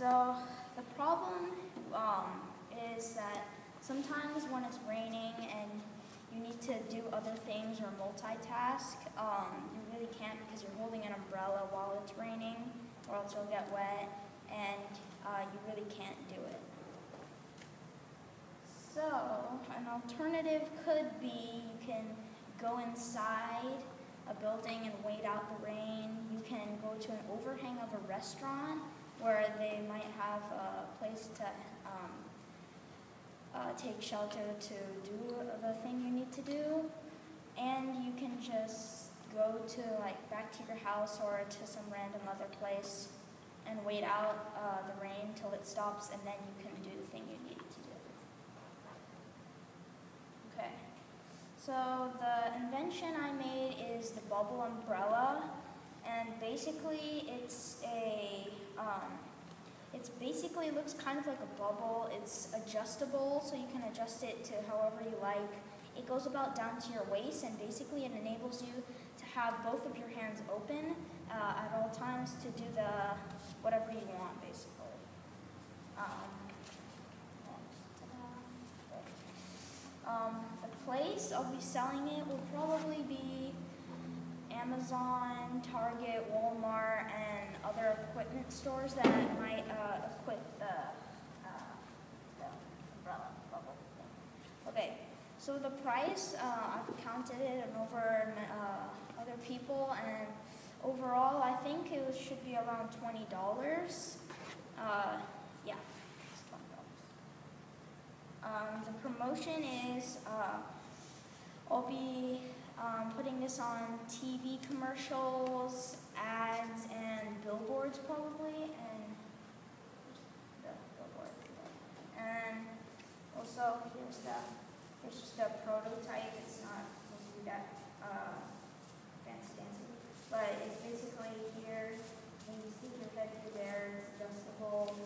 So the problem um, is that sometimes when it's raining and you need to do other things or multitask, um, you really can't because you're holding an umbrella while it's raining or else you'll get wet and uh, you really can't do it. So an alternative could be you can go inside a building and wait out the rain. You can go to an overhang of a restaurant where they might have a place to um, uh, take shelter to do the thing you need to do. And you can just go to like back to your house or to some random other place and wait out uh, the rain till it stops, and then you can do the thing you need to do. Okay. So the invention I made is the bubble umbrella, and basically it's a um, it's basically looks kind of like a bubble. It's adjustable, so you can adjust it to however you like. It goes about down to your waist, and basically it enables you to have both of your hands open uh, at all times to do the whatever you want, basically. Um, um, the place I'll be selling it will probably be Amazon, Target, Walmart, and other equipment stores that might uh, equip the, uh, the umbrella bubble thing. Okay, so the price, uh, I've counted it and over uh, other people, and overall, I think it should be around twenty dollars. Uh, yeah, it's twenty dollars. Um, the promotion is, uh, I'll be um, putting this on TV commercials, ads, and billboards probably, and the billboard. And also, here's the, here's just a prototype. It's not really that uh, fancy dancy, but it's basically here. When you stick your head through there, it's adjustable,